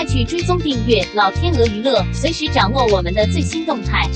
快去追踪订阅老天鹅娱乐随时掌握我们的最新动态。